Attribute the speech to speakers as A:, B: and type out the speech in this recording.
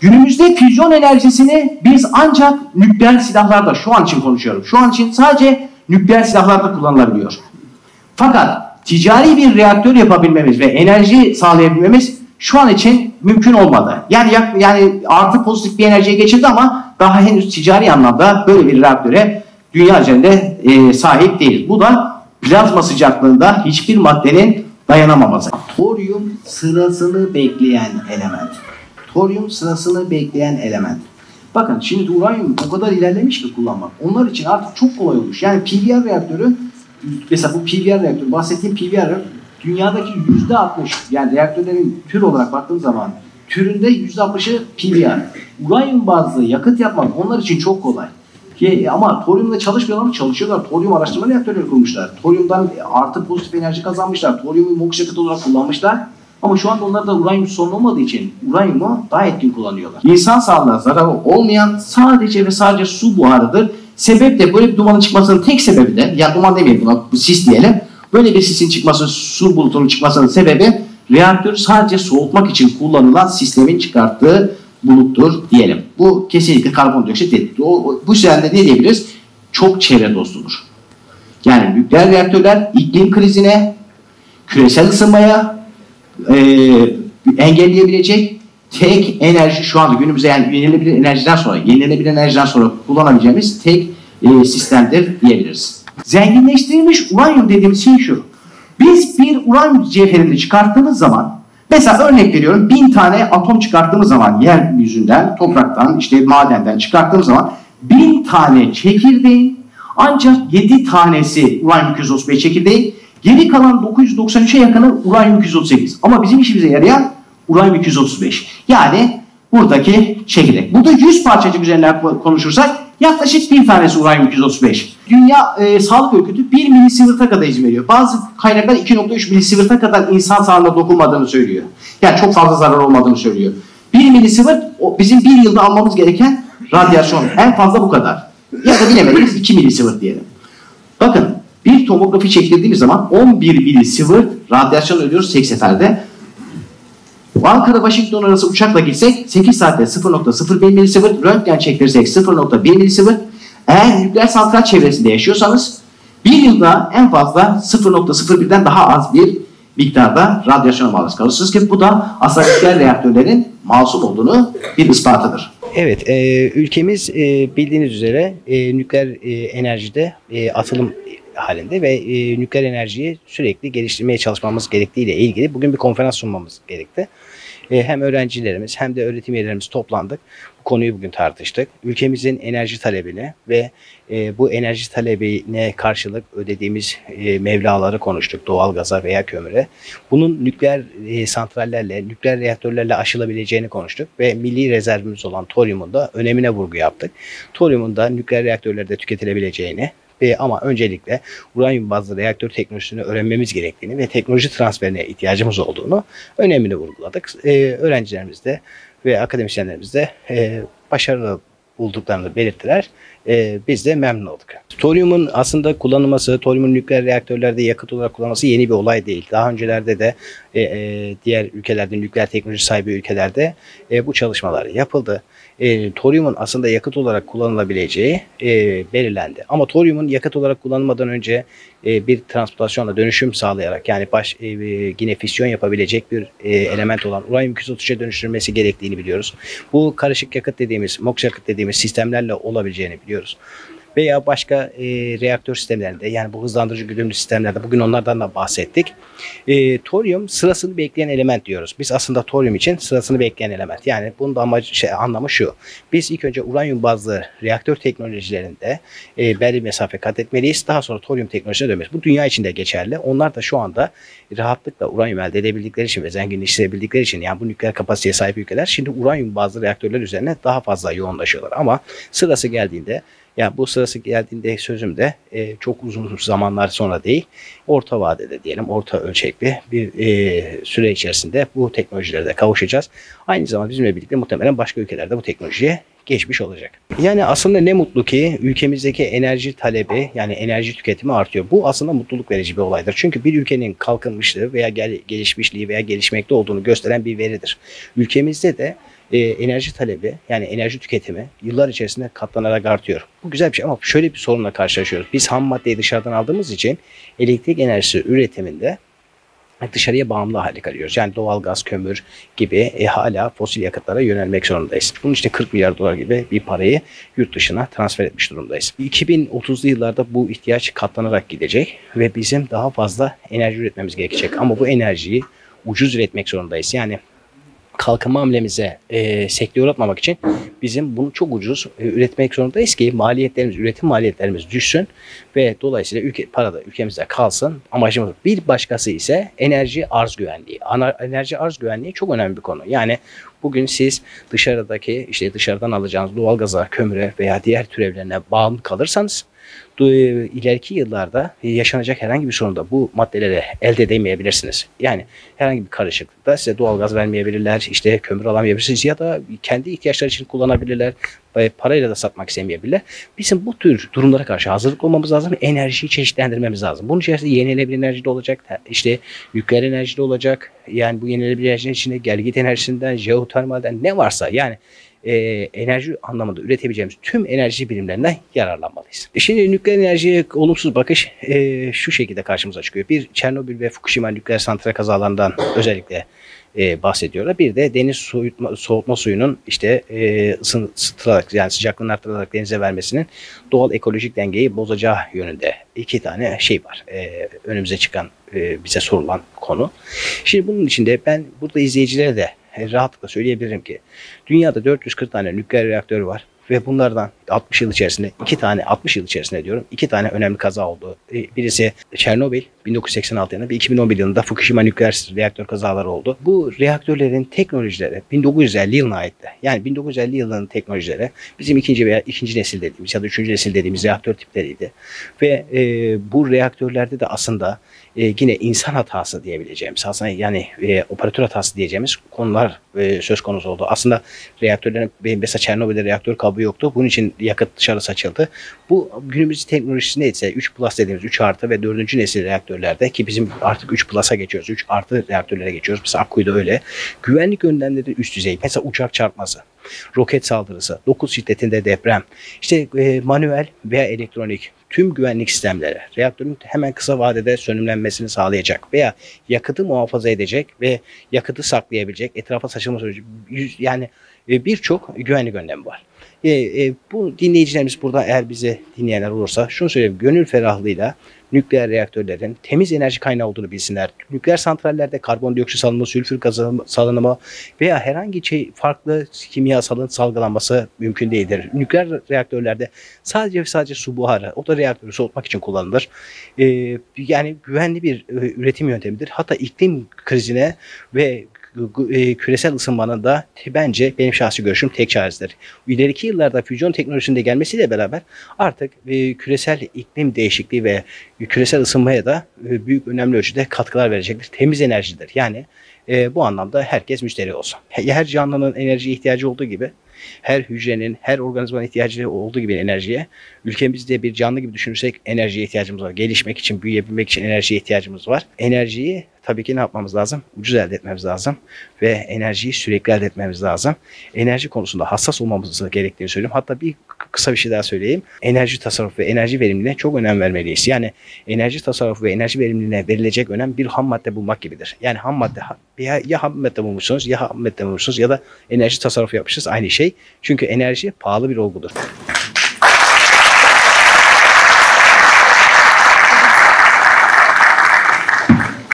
A: Günümüzde füzyon enerjisini biz ancak nükleer silahlarda şu an için konuşuyorum. Şu an için sadece nükleer silahlarda kullanılabiliyor. Fakat ticari bir reaktör yapabilmemiz ve enerji sağlayabilmemiz şu an için mümkün olmadı. Yani yani artı pozitif bir enerjiye geçildi ama daha henüz ticari anlamda böyle bir reaktöre dünya üzerinde e, sahip değil. Bu da plazma sıcaklığında hiçbir maddenin dayanamaması. Toryum sırasını bekleyen element. Toryum sırasını bekleyen element. Bakın şimdi uranyum o kadar ilerlemiş ki kullanmak. Onlar için artık çok kolay olmuş. Yani PBR reaktörü mesela bu PBR reaktörü bahsettiğim PBR dünyadaki yüzde 60 yani reaktörlerin tür olarak baktığım zaman türünde yüzde 60'ı PBR. Uranyum bazlı yakıt yapmak onlar için çok kolay. Ki, ama toryumda çalışmıyorlar mı? Çalışıyorlar. Toryum araştırma reaktörleri kurmuşlar. Toryumdan artı pozitif enerji kazanmışlar. Toryumu MOX yakıt olarak kullanmışlar. Ama şu anda onlar da uranyum sorun olmadığı için uranyumu daha etkin kullanıyorlar. İnsan sağlığına zararı olmayan sadece ve sadece su buharıdır. Sebep de böyle bir dumanın çıkmasının tek sebebi de, ya duman demeyelim buna, sis diyelim. Böyle bir sisin çıkması, su bulutunun çıkmasının sebebi reaktörü sadece soğutmak için kullanılan sistemin çıkarttığı buluttur diyelim. Bu kesinlikle karbondioksit değil. O, bu yüzden ne diyebiliriz? Çok çevre dostudur. Yani nükleer reaktörler iklim krizine, küresel ısınmaya e, engelleyebilecek tek enerji şu anda günümüzde yani yenilenebilir enerjiden sonra, yenilenebilir enerjiden sonra kullanabileceğimiz tek e, sistemdir diyebiliriz. Zenginleştirilmiş uranyum dediğimiz şey şu. Biz bir uranyum cevherini çıkarttığımız zaman mesela örnek veriyorum bin tane atom çıkarttığımız zaman yeryüzünden, topraktan, işte madenden çıkarttığımız zaman bin tane çekirdeğin ancak 7 tanesi uranyum 235 çekirdeği geri kalan 993'e yakını uranyum 238. Ama bizim işimize yarayan uranyum 235. Yani buradaki çekirdek. Burada 100 parçacık üzerinden konuşursak yaklaşık bir tanesi uranyum 235. Dünya e, Sağlık Örgütü 1 milisivert'a kadar izin veriyor. Bazı kaynaklar 2.3 milisivert'a kadar insan sağlığına dokunmadığını söylüyor. Yani çok fazla zarar olmadığını söylüyor. 1 milisievert bizim bir yılda almamız gereken radyasyon. En fazla bu kadar. Ya da bilemediniz 2 milisievert diyelim. Bakın bir tomografi çektirdiğimiz zaman 11 milisievert radyasyon ödüyoruz tek seferde. Ankara Washington arası uçakla gitsek 8 saatte 0.01 milisievert, röntgen çektirsek 0.1 milisievert. Eğer nükleer santral çevresinde yaşıyorsanız bir yılda en fazla 0.01'den daha az bir miktarda radyasyona maruz kalırsınız ki bu da aslında nükleer reaktörlerin masum olduğunu bir ispatıdır.
B: Evet, e, ülkemiz e, bildiğiniz üzere e, nükleer e, enerjide e, atılım halinde ve e, nükleer enerjiyi sürekli geliştirmeye çalışmamız gerektiğiyle ilgili bugün bir konferans sunmamız gerekti. E, hem öğrencilerimiz hem de öğretim üyelerimiz toplandık. Bu konuyu bugün tartıştık. Ülkemizin enerji talebini ve e, bu enerji talebine karşılık ödediğimiz e, mevlaları konuştuk. Doğalgaza veya kömüre. Bunun nükleer e, santrallerle, nükleer reaktörlerle aşılabileceğini konuştuk ve milli rezervimiz olan toryumun da önemine vurgu yaptık. Toryumun da nükleer reaktörlerde tüketilebileceğini e, ama öncelikle uranyum bazlı reaktör teknolojisini öğrenmemiz gerektiğini ve teknoloji transferine ihtiyacımız olduğunu önemini vurguladık. E, öğrencilerimiz de ve akademisyenlerimiz de e, başarılı bulduklarını belirttiler. E, biz de memnun olduk. Toryumun aslında kullanılması, toryumun nükleer reaktörlerde yakıt olarak kullanılması yeni bir olay değil. Daha öncelerde de e, e, diğer ülkelerde, nükleer teknoloji sahibi ülkelerde e, bu çalışmalar yapıldı e, toryumun aslında yakıt olarak kullanılabileceği e, belirlendi. Ama toryumun yakıt olarak kullanılmadan önce e, bir transportasyonla dönüşüm sağlayarak yani baş e, yine fisyon yapabilecek bir e, element olan uranyum 233'e dönüştürülmesi gerektiğini biliyoruz. Bu karışık yakıt dediğimiz, MOX yakıt dediğimiz sistemlerle olabileceğini biliyoruz years. Veya başka e, reaktör sistemlerinde yani bu hızlandırıcı güdümlü sistemlerde bugün onlardan da bahsettik. E, toryum sırasını bekleyen element diyoruz. Biz aslında toryum için sırasını bekleyen element. Yani bunun da amacı, şey, anlamı şu. Biz ilk önce uranyum bazlı reaktör teknolojilerinde e, belli mesafe kat etmeliyiz. Daha sonra toryum teknolojisine dönmeliyiz. Bu dünya içinde geçerli. Onlar da şu anda rahatlıkla uranyum elde edebildikleri için ve zenginleştirebildikleri için yani bu nükleer kapasiteye sahip ülkeler şimdi uranyum bazlı reaktörler üzerine daha fazla yoğunlaşıyorlar. Ama sırası geldiğinde yani bu sırası geldiğinde sözüm de e, çok uzun zamanlar sonra değil, orta vadede diyelim, orta ölçekli bir e, süre içerisinde bu teknolojilere de kavuşacağız. Aynı zamanda bizimle birlikte muhtemelen başka ülkelerde bu teknolojiye geçmiş olacak. Yani aslında ne mutlu ki ülkemizdeki enerji talebi yani enerji tüketimi artıyor. Bu aslında mutluluk verici bir olaydır. Çünkü bir ülkenin kalkınmışlığı veya gel gelişmişliği veya gelişmekte olduğunu gösteren bir veridir. Ülkemizde de e, enerji talebi yani enerji tüketimi yıllar içerisinde katlanarak artıyor. Bu güzel bir şey ama şöyle bir sorunla karşılaşıyoruz. Biz ham maddeyi dışarıdan aldığımız için elektrik enerjisi üretiminde dışarıya bağımlı hale kalıyoruz. Yani doğal gaz, kömür gibi e, hala fosil yakıtlara yönelmek zorundayız. Bunun için 40 milyar dolar gibi bir parayı yurt dışına transfer etmiş durumdayız. 2030'lu yıllarda bu ihtiyaç katlanarak gidecek ve bizim daha fazla enerji üretmemiz gerekecek. Ama bu enerjiyi ucuz üretmek zorundayız. Yani kalkınma hamlemize e, sekteye uğratmamak için bizim bunu çok ucuz e, üretmek zorundayız ki maliyetlerimiz, üretim maliyetlerimiz düşsün ve dolayısıyla ülke, para da ülkemizde kalsın. Amacımız bir başkası ise enerji arz güvenliği. Ana, enerji arz güvenliği çok önemli bir konu. Yani bugün siz dışarıdaki işte dışarıdan alacağınız doğalgaza, kömüre veya diğer türevlerine bağımlı kalırsanız ileriki yıllarda yaşanacak herhangi bir sorunda bu maddeleri elde edemeyebilirsiniz. Yani herhangi bir karışıklıkta size doğalgaz vermeyebilirler, işte kömür alamayabilirsiniz ya da kendi ihtiyaçları için kullanabilirler parayla da satmak istemeyebilirler. Bizim bu tür durumlara karşı hazırlık olmamız lazım. Enerjiyi çeşitlendirmemiz lazım. Bunun içerisinde yenilenebilir enerji de olacak. işte nükleer enerji de olacak. Yani bu yenilenebilir enerjinin içinde gelgit enerjisinden, jeotermalden ne varsa yani e, enerji anlamında üretebileceğimiz tüm enerji birimlerinden yararlanmalıyız. E şimdi nükleer enerjiye olumsuz bakış e, şu şekilde karşımıza çıkıyor. Bir Çernobil ve Fukushima nükleer santral kazalarından özellikle e, bahsediyorlar. Bir de deniz soğutma, soğutma suyunun işte e, ısıtılarak yani sıcaklığını arttırarak denize vermesinin doğal ekolojik dengeyi bozacağı yönünde iki tane şey var. E, önümüze çıkan e, bize sorulan konu. Şimdi bunun içinde ben burada izleyicilere de rahatlıkla söyleyebilirim ki dünyada 440 tane nükleer reaktör var ve bunlardan 60 yıl içerisinde iki tane 60 yıl içerisinde diyorum iki tane önemli kaza oldu. E, birisi Çernobil 1986 yılında bir 2011 yılında Fukushima nükleer reaktör kazaları oldu. Bu reaktörlerin teknolojileri 1950 yılına aitti. Yani 1950 yılının teknolojileri bizim ikinci veya ikinci nesil dediğimiz ya da üçüncü nesil dediğimiz reaktör tipleriydi. Ve e, bu reaktörlerde de aslında e, yine insan hatası diyebileceğimiz aslında yani e, operatör hatası diyeceğimiz konular e, söz konusu oldu. Aslında reaktörlerin mesela Çernobil'de reaktör kabuğu yoktu. Bunun için yakıt dışarı saçıldı. Bu günümüz teknolojisi ise 3 plus dediğimiz 3 artı ve 4. nesil reaktörlerde ki bizim artık 3 plus'a geçiyoruz. 3 artı reaktörlere geçiyoruz. Mesela Akkuyu'da öyle. Güvenlik önlemleri üst düzey. Mesela uçak çarpması roket saldırısı, 9 şiddetinde deprem, işte e, manuel veya elektronik tüm güvenlik sistemleri reaktörün hemen kısa vadede sönümlenmesini sağlayacak veya yakıtı muhafaza edecek ve yakıtı saklayabilecek etrafa saçılma süreci yani e, birçok güvenlik önlemi var. E, e, bu dinleyicilerimiz burada eğer bize dinleyenler olursa şunu söyleyeyim gönül ferahlığıyla nükleer reaktörlerin temiz enerji kaynağı olduğunu bilsinler. Nükleer santrallerde karbondioksit salınımı, sülfür gazı salınımı veya herhangi şey farklı kimyasalın salgılanması mümkün değildir. Nükleer reaktörlerde sadece ve sadece su buharı, o da reaktörü soğutmak için kullanılır. Ee, yani güvenli bir e, üretim yöntemidir. Hatta iklim krizine ve küresel ısınmanın da bence benim şahsi görüşüm tek çaresidir. İleriki yıllarda füzyon teknolojisinde gelmesiyle beraber artık e, küresel iklim değişikliği ve küresel ısınmaya da e, büyük önemli ölçüde katkılar verecektir. Temiz enerjidir. Yani bu anlamda herkes müşteri olsun. Her canlının enerji ihtiyacı olduğu gibi her hücrenin, her organizmanın ihtiyacı olduğu gibi enerjiye, ülkemizde bir canlı gibi düşünürsek enerjiye ihtiyacımız var. Gelişmek için, büyüyebilmek için enerjiye ihtiyacımız var. Enerjiyi tabii ki ne yapmamız lazım? Ucuz elde etmemiz lazım ve enerjiyi sürekli elde etmemiz lazım. Enerji konusunda hassas olmamız gerektiğini söylüyorum. Hatta bir kısa bir şey daha söyleyeyim. Enerji tasarrufu ve enerji verimliliğine çok önem vermeliyiz. Yani enerji tasarrufu ve enerji verimliliğine verilecek önem bir ham madde bulmak gibidir. Yani ham madde ya, ya ham madde bulmuşsunuz ya ham madde bulmuşsunuz ya da enerji tasarrufu yapmışsınız aynı şey. Çünkü enerji pahalı bir olgudur.